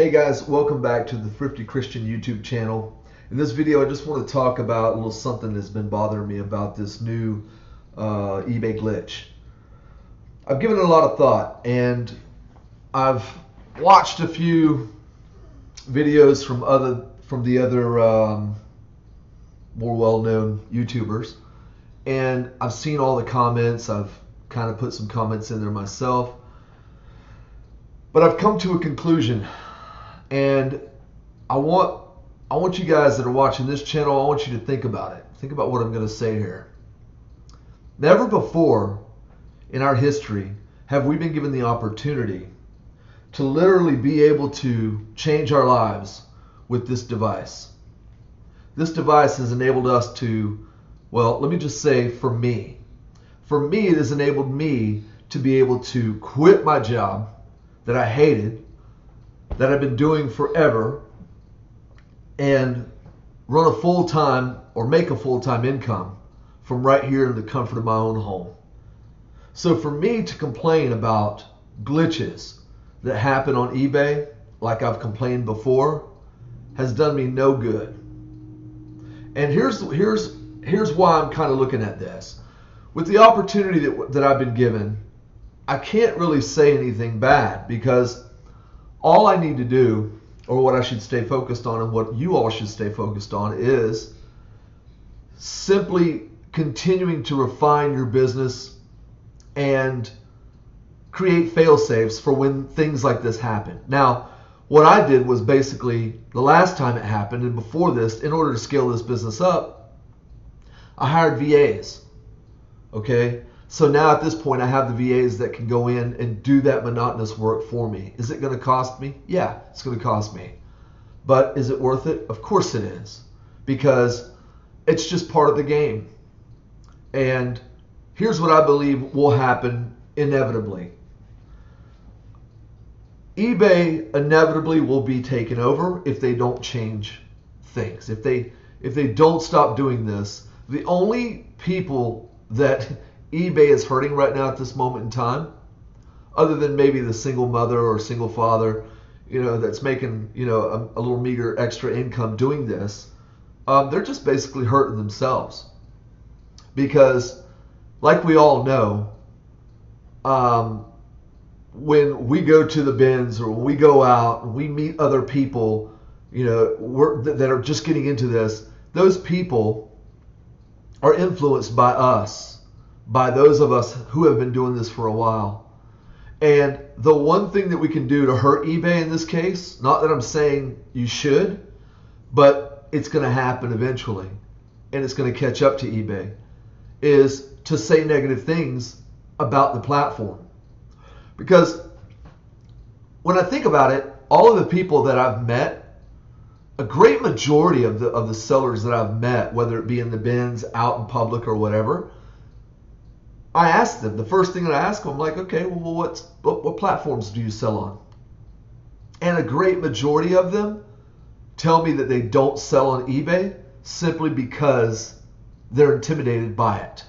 Hey guys, welcome back to the Thrifty Christian YouTube channel. In this video, I just want to talk about a little something that's been bothering me about this new uh, eBay glitch. I've given it a lot of thought and I've watched a few videos from other from the other um, more well-known YouTubers, and I've seen all the comments. I've kind of put some comments in there myself, but I've come to a conclusion and I want I want you guys that are watching this channel, I want you to think about it. Think about what I'm going to say here. Never before in our history have we been given the opportunity to literally be able to change our lives with this device. This device has enabled us to, well, let me just say for me. For me, it has enabled me to be able to quit my job that I hated that I've been doing forever and run a full time or make a full time income from right here in the comfort of my own home. So for me to complain about glitches that happen on eBay, like I've complained before, has done me no good. And here's here's here's why I'm kind of looking at this. With the opportunity that that I've been given, I can't really say anything bad because all I need to do, or what I should stay focused on, and what you all should stay focused on, is simply continuing to refine your business and create fail safes for when things like this happen. Now, what I did was basically the last time it happened and before this, in order to scale this business up, I hired VAs. Okay? So now at this point, I have the VAs that can go in and do that monotonous work for me. Is it going to cost me? Yeah, it's going to cost me. But is it worth it? Of course it is. Because it's just part of the game. And here's what I believe will happen inevitably eBay inevitably will be taken over if they don't change things. If they if they don't stop doing this, the only people that eBay is hurting right now at this moment in time, other than maybe the single mother or single father, you know, that's making you know a, a little meager extra income doing this, um, they're just basically hurting themselves. Because, like we all know, um, when we go to the bins or when we go out we meet other people, you know, that are just getting into this, those people are influenced by us by those of us who have been doing this for a while. And the one thing that we can do to hurt eBay in this case, not that I'm saying you should, but it's going to happen eventually and it's going to catch up to eBay, is to say negative things about the platform. Because when I think about it, all of the people that I've met, a great majority of the of the sellers that I've met, whether it be in the bins, out in public, or whatever, I asked them, the first thing that I asked them, I'm like, okay, well, what's, what, what platforms do you sell on? And a great majority of them tell me that they don't sell on eBay simply because they're intimidated by it.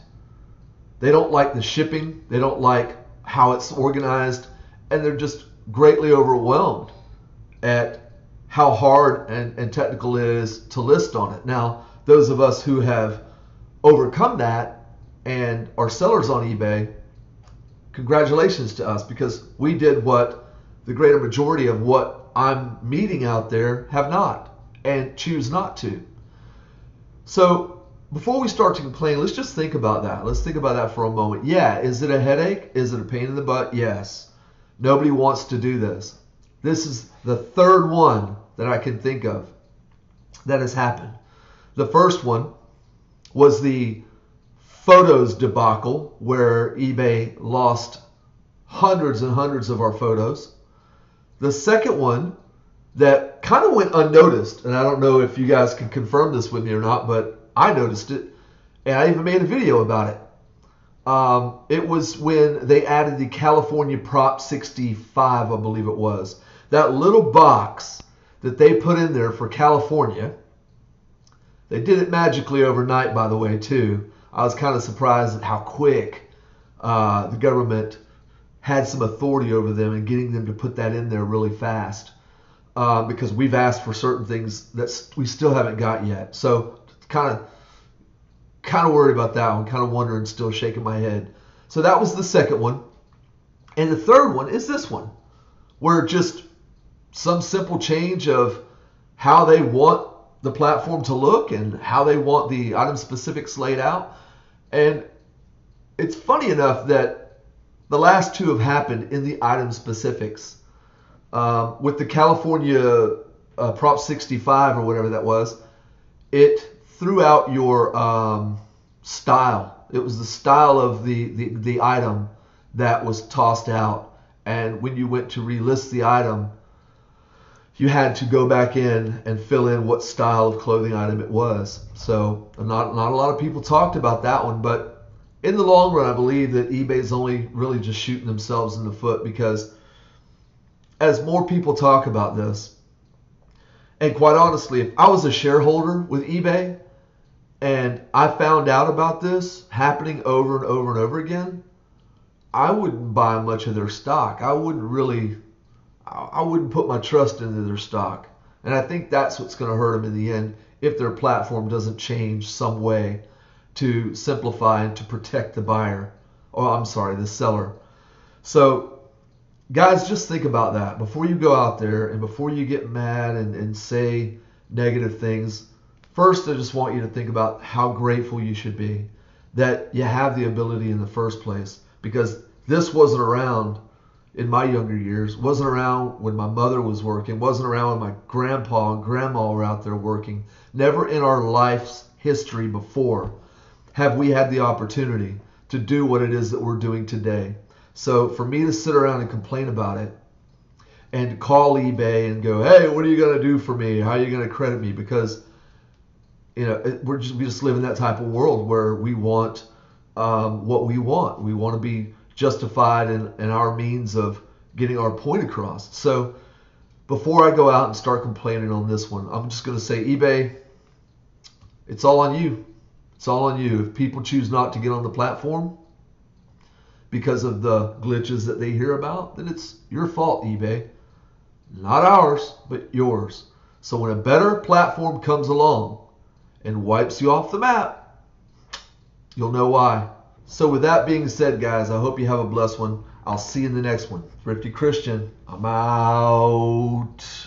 They don't like the shipping, they don't like how it's organized, and they're just greatly overwhelmed at how hard and, and technical it is to list on it. Now, those of us who have overcome that and our sellers on eBay, congratulations to us because we did what the greater majority of what I'm meeting out there have not and choose not to. So before we start to complain, let's just think about that. Let's think about that for a moment. Yeah, is it a headache? Is it a pain in the butt? Yes. Nobody wants to do this. This is the third one that I can think of that has happened. The first one was the photos debacle where eBay lost hundreds and hundreds of our photos. The second one that kind of went unnoticed, and I don't know if you guys can confirm this with me or not, but I noticed it, and I even made a video about it. Um, it was when they added the California Prop 65, I believe it was. That little box that they put in there for California. They did it magically overnight, by the way, too. I was kind of surprised at how quick uh, the government had some authority over them and getting them to put that in there really fast. uh, because we've asked for certain things that we still haven't got yet. So kind of kind of worried about that one, kind of wondering, still shaking my head. So that was the second one. And the third one is this one, where just some simple change of how they want the platform to look and how they want the item specifics laid out. And it's funny enough that the last two have happened in the item specifics. Um, with the California uh, Prop 65 or whatever that was, it threw out your um, style. It was the style of the, the, the item that was tossed out. And when you went to relist the item, you had to go back in and fill in what style of clothing item it was. So not not a lot of people talked about that one, but in the long run, I believe that eBay is only really just shooting themselves in the foot because as more people talk about this, and quite honestly, if I was a shareholder with eBay and I found out about this happening over and over and over again, I wouldn't buy much of their stock. I wouldn't really I wouldn't put my trust into their stock. And I think that's what's going to hurt them in the end if their platform doesn't change some way to simplify and to protect the buyer. Oh, I'm sorry, the seller. So, guys, just think about that before you go out there and before you get mad and, and say negative things. First, I just want you to think about how grateful you should be that you have the ability in the first place because this wasn't around in my younger years, wasn't around when my mother was working, wasn't around when my grandpa and grandma were out there working. Never in our life's history before have we had the opportunity to do what it is that we're doing today. So for me to sit around and complain about it and call eBay and go, hey, what are you going to do for me? How are you going to credit me? Because you know we're just we just live in that type of world where we want um, what we want. We want to be justified in, in our means of getting our point across. So before I go out and start complaining on this one, I'm just going to say eBay, it's all on you. It's all on you. If people choose not to get on the platform because of the glitches that they hear about, then it's your fault, eBay. Not ours, but yours. So when a better platform comes along and wipes you off the map, you'll know why. So with that being said, guys, I hope you have a blessed one. I'll see you in the next one. Thrifty Christian, I'm out.